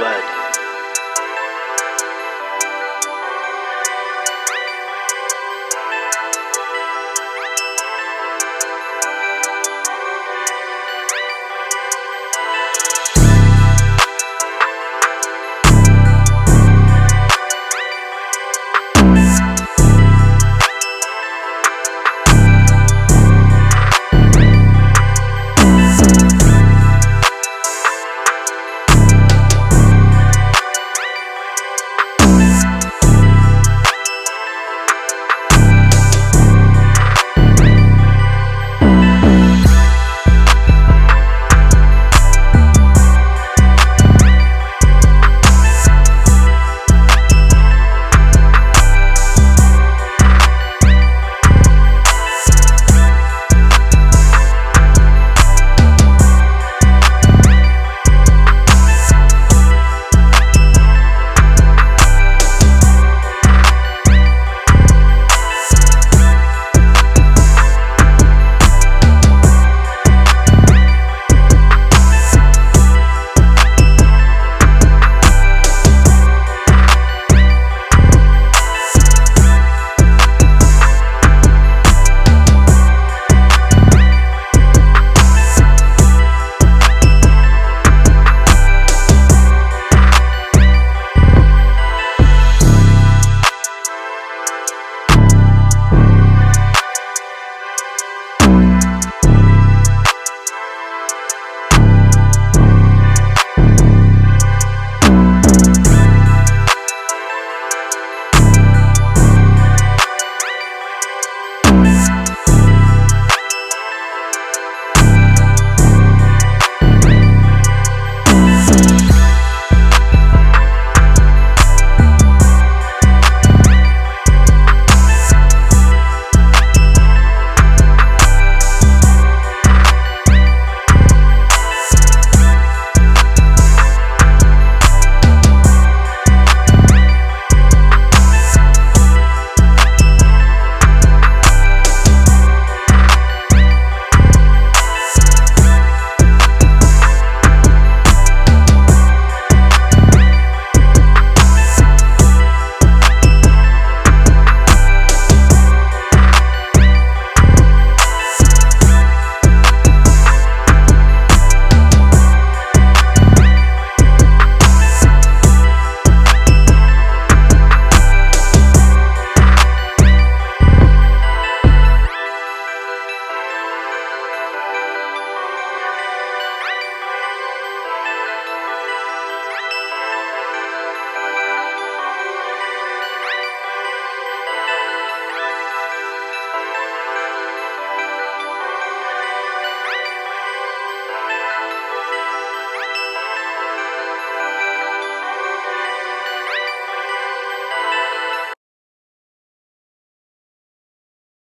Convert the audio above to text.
blood.